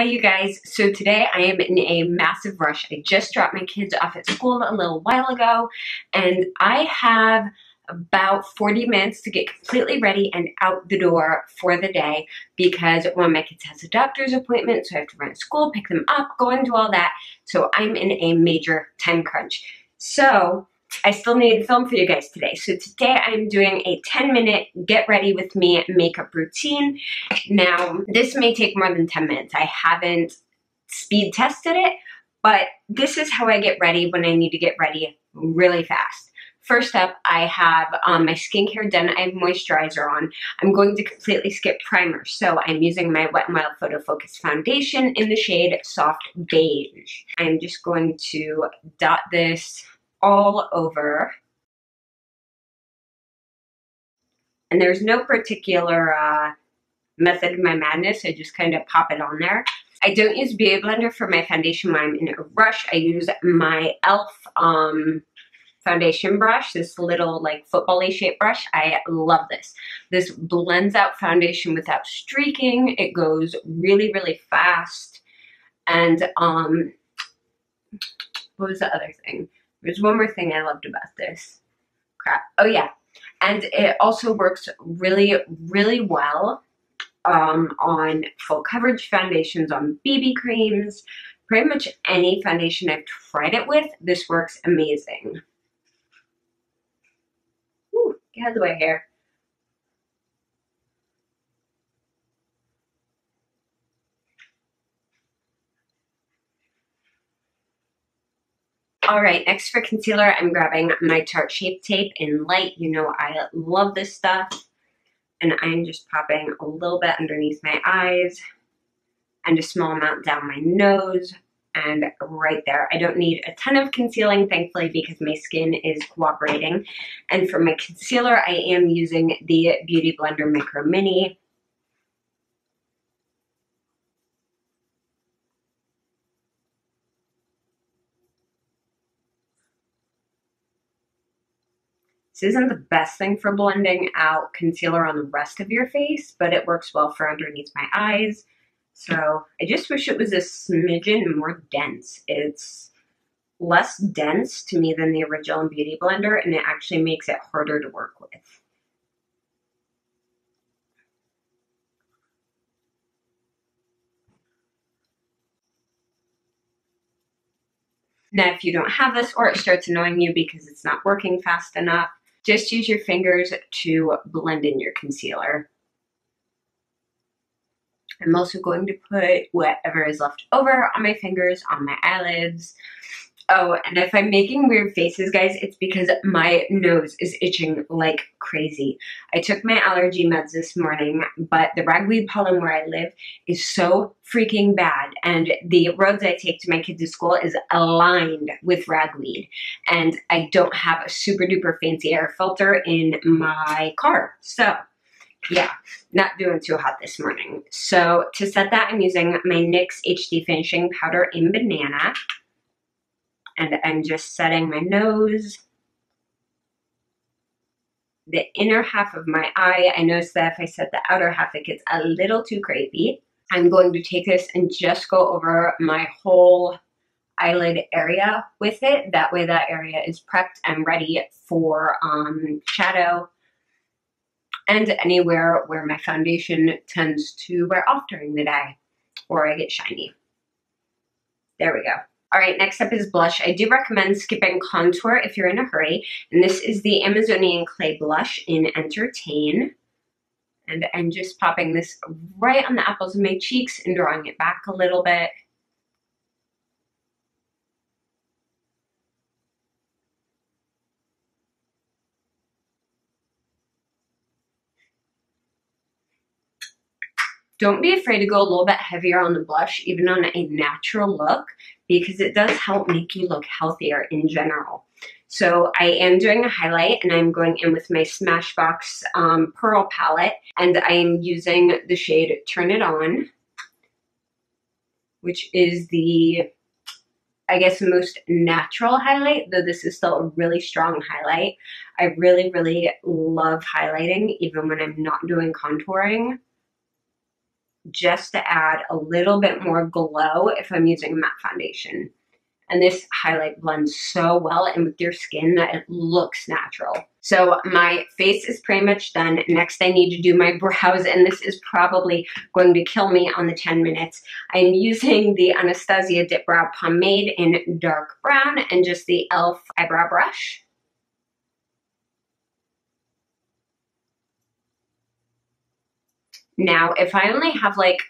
Hi you guys, so today I am in a massive rush. I just dropped my kids off at school a little while ago and I have about 40 minutes to get completely ready and out the door for the day because one of my kids has a doctor's appointment so I have to run to school, pick them up, go and do all that. So I'm in a major time crunch. So I still need to film for you guys today. So today I'm doing a 10 minute get ready with me makeup routine. Now, this may take more than 10 minutes. I haven't speed tested it, but this is how I get ready when I need to get ready really fast. First up, I have um, my skincare done. I have moisturizer on. I'm going to completely skip primer. So I'm using my Wet n Wild Photo Focus Foundation in the shade Soft Beige. I'm just going to dot this all over. And there's no particular uh, method of my madness. I just kind of pop it on there. I don't use Beauty Blender for my foundation when I'm in a rush. I use my e.l.f. Um, foundation brush, this little like football-y shaped brush. I love this. This blends out foundation without streaking. It goes really, really fast. And um, what was the other thing? There's one more thing I loved about this. Crap. Oh yeah. And it also works really, really well um, on full coverage foundations, on BB creams, pretty much any foundation I've tried it with, this works amazing. Ooh, get out of the way here. All right, next for concealer, I'm grabbing my Tarte Shape Tape in light. You know I love this stuff. And I'm just popping a little bit underneath my eyes and a small amount down my nose and right there. I don't need a ton of concealing, thankfully, because my skin is cooperating. And for my concealer, I am using the Beauty Blender Micro Mini. This isn't the best thing for blending out concealer on the rest of your face, but it works well for underneath my eyes. So I just wish it was a smidgen more dense. It's less dense to me than the original Beauty Blender, and it actually makes it harder to work with. Now, if you don't have this or it starts annoying you because it's not working fast enough, just use your fingers to blend in your concealer. I'm also going to put whatever is left over on my fingers, on my eyelids, Oh, and if I'm making weird faces, guys, it's because my nose is itching like crazy. I took my allergy meds this morning, but the ragweed pollen where I live is so freaking bad. And the roads I take to my kids' to school is aligned with ragweed. And I don't have a super duper fancy air filter in my car. So yeah, not doing too hot this morning. So to set that, I'm using my NYX HD Finishing Powder in Banana and I'm just setting my nose, the inner half of my eye. I notice that if I set the outer half, it gets a little too crazy. I'm going to take this and just go over my whole eyelid area with it. That way that area is prepped and ready for um, shadow and anywhere where my foundation tends to wear off during the day or I get shiny. There we go. All right, next up is blush. I do recommend skipping contour if you're in a hurry. And this is the Amazonian Clay Blush in Entertain. And I'm just popping this right on the apples of my cheeks and drawing it back a little bit. Don't be afraid to go a little bit heavier on the blush, even on a natural look, because it does help make you look healthier in general. So I am doing a highlight and I'm going in with my Smashbox um, Pearl palette and I am using the shade Turn It On, which is the, I guess, most natural highlight, though this is still a really strong highlight. I really, really love highlighting even when I'm not doing contouring. Just to add a little bit more glow if I'm using a matte foundation. And this highlight blends so well and with your skin that it looks natural. So my face is pretty much done. Next I need to do my brows and this is probably going to kill me on the 10 minutes. I'm using the Anastasia Dip Brow Pomade in dark brown and just the e.l.f. eyebrow brush. Now, if I only have like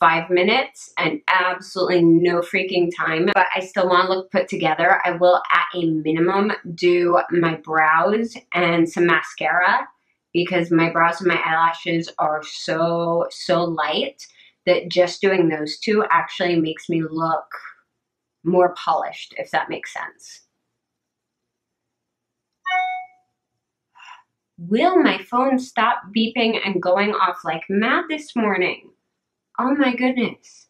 five minutes and absolutely no freaking time, but I still want to look put together, I will at a minimum do my brows and some mascara because my brows and my eyelashes are so, so light that just doing those two actually makes me look more polished, if that makes sense. Will my phone stop beeping and going off like mad this morning? Oh my goodness.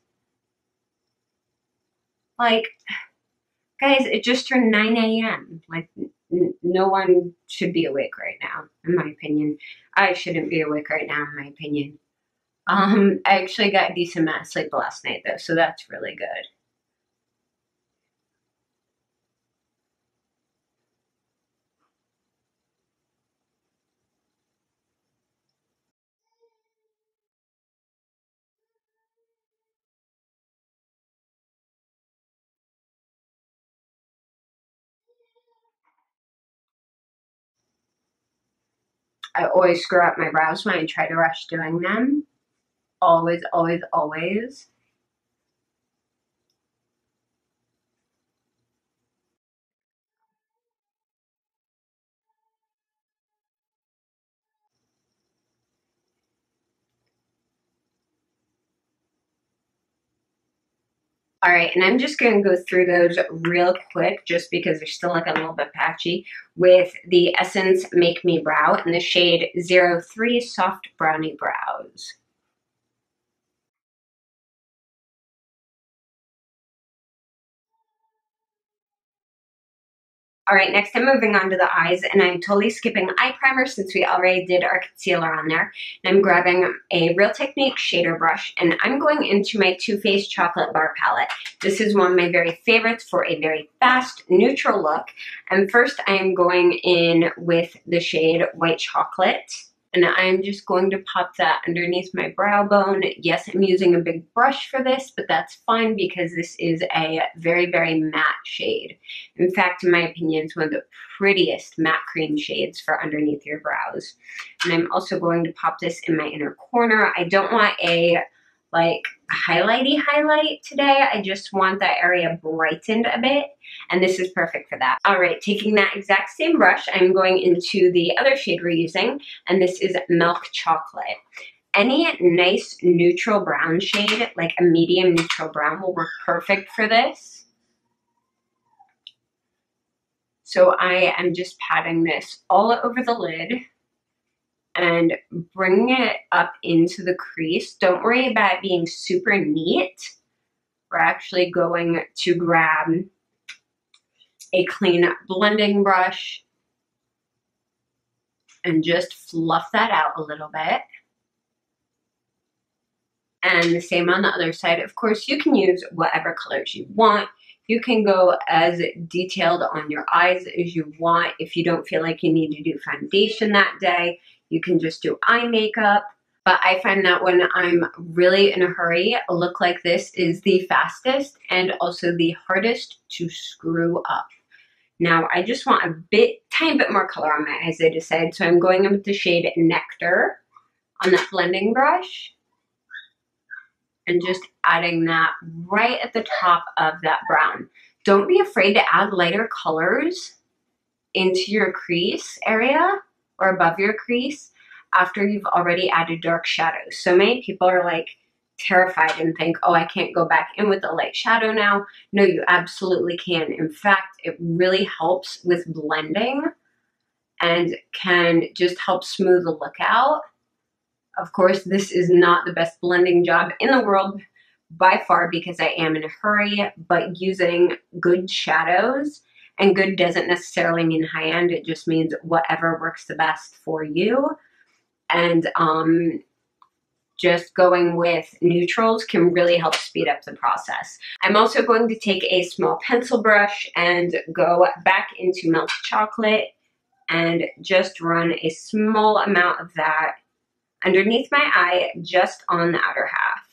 Like, guys, it just turned 9 a.m. Like, no one should be awake right now, in my opinion. I shouldn't be awake right now, in my opinion. Um, I actually got a decent amount of sleep last night, though, so that's really good. I always screw up my brows when I try to rush doing them. Always, always, always. All right, and I'm just going to go through those real quick just because they're still like a little bit patchy with the Essence Make Me Brow in the shade 03 Soft Brownie Brows. All right, next I'm moving on to the eyes and I'm totally skipping eye primer since we already did our concealer on there. And I'm grabbing a Real Technique shader brush and I'm going into my Too Faced Chocolate Bar Palette. This is one of my very favorites for a very fast, neutral look. And first I'm going in with the shade White Chocolate and I'm just going to pop that underneath my brow bone. Yes, I'm using a big brush for this, but that's fine because this is a very, very matte shade. In fact, in my opinion, it's one of the prettiest matte cream shades for underneath your brows. And I'm also going to pop this in my inner corner. I don't want a like highlighty highlight today. I just want that area brightened a bit and this is perfect for that. All right, taking that exact same brush, I'm going into the other shade we're using and this is Milk Chocolate. Any nice neutral brown shade, like a medium neutral brown will work perfect for this. So I am just patting this all over the lid and bringing it up into the crease. Don't worry about being super neat. We're actually going to grab a clean blending brush and just fluff that out a little bit. And the same on the other side. Of course, you can use whatever colors you want. You can go as detailed on your eyes as you want. If you don't feel like you need to do foundation that day, you can just do eye makeup. But I find that when I'm really in a hurry, a look like this is the fastest and also the hardest to screw up. Now I just want a bit, tiny bit more color on my eyes, I decided. So I'm going in with the shade Nectar on that blending brush and just adding that right at the top of that brown. Don't be afraid to add lighter colors into your crease area or above your crease after you've already added dark shadows. So many people are like terrified and think, oh, I can't go back in with a light shadow now. No, you absolutely can. In fact, it really helps with blending and can just help smooth the look out. Of course, this is not the best blending job in the world by far because I am in a hurry, but using good shadows and good doesn't necessarily mean high end. It just means whatever works the best for you. And um, just going with neutrals can really help speed up the process. I'm also going to take a small pencil brush and go back into melted chocolate and just run a small amount of that underneath my eye just on the outer half.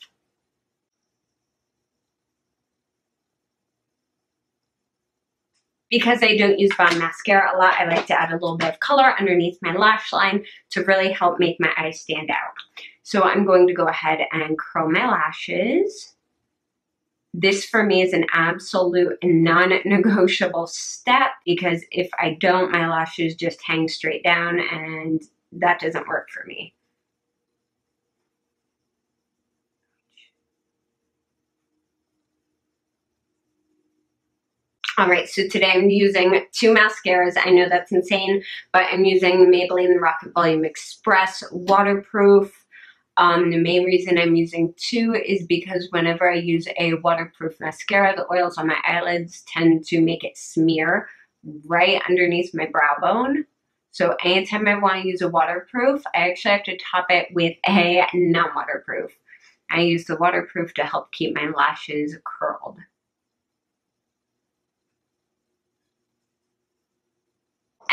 Because I don't use Bond mascara a lot, I like to add a little bit of color underneath my lash line to really help make my eyes stand out. So I'm going to go ahead and curl my lashes. This for me is an absolute non-negotiable step because if I don't, my lashes just hang straight down and that doesn't work for me. All right, so today I'm using two mascaras. I know that's insane, but I'm using Maybelline the Rocket Volume Express Waterproof. Um, the main reason I'm using two is because whenever I use a waterproof mascara, the oils on my eyelids tend to make it smear right underneath my brow bone. So anytime I want to use a waterproof, I actually have to top it with a non-waterproof. I use the waterproof to help keep my lashes curled.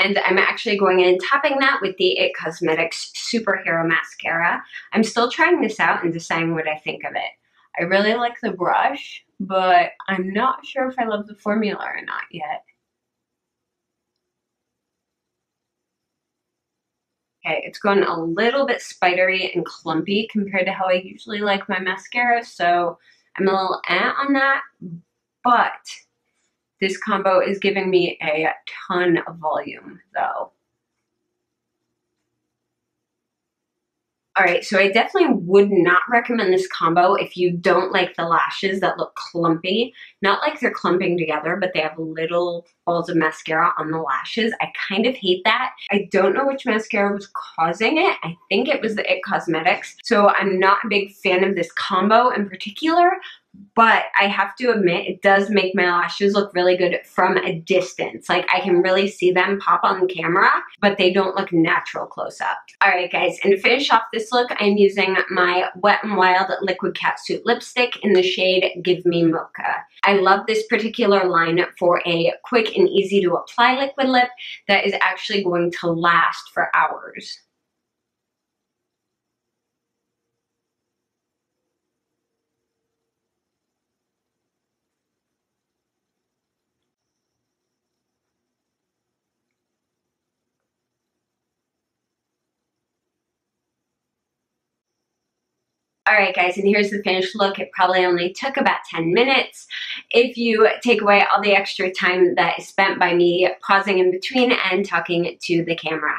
And I'm actually going in topping that with the IT Cosmetics Superhero Mascara. I'm still trying this out and deciding what I think of it. I really like the brush, but I'm not sure if I love the formula or not yet. Okay, it's going a little bit spidery and clumpy compared to how I usually like my mascara, so I'm a little eh on that, but this combo is giving me a ton of volume though. All right, so I definitely would not recommend this combo if you don't like the lashes that look clumpy. Not like they're clumping together, but they have little balls of mascara on the lashes. I kind of hate that. I don't know which mascara was causing it. I think it was the IT Cosmetics. So I'm not a big fan of this combo in particular, but I have to admit it does make my lashes look really good from a distance. Like I can really see them pop on camera, but they don't look natural close up. All right guys, and to finish off this look, I'm using my Wet n Wild Liquid Catsuit Lipstick in the shade Give Me Mocha. I love this particular line for a quick and easy to apply liquid lip that is actually going to last for hours. All right, guys, and here's the finished look. It probably only took about 10 minutes. If you take away all the extra time that is spent by me pausing in between and talking to the camera.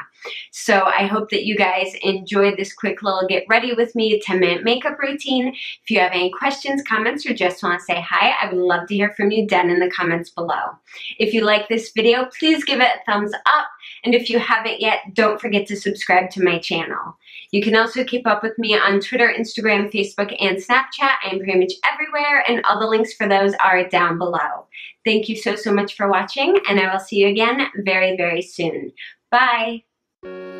So I hope that you guys enjoyed this quick little get ready with me 10 minute makeup routine. If you have any questions, comments, or just want to say hi, I would love to hear from you down in the comments below. If you like this video, please give it a thumbs up. And if you haven't yet, don't forget to subscribe to my channel. You can also keep up with me on Twitter, Instagram, Facebook, and Snapchat. I am pretty much everywhere, and all the links for those are down below. Thank you so, so much for watching, and I will see you again very, very soon. Bye! Thank you.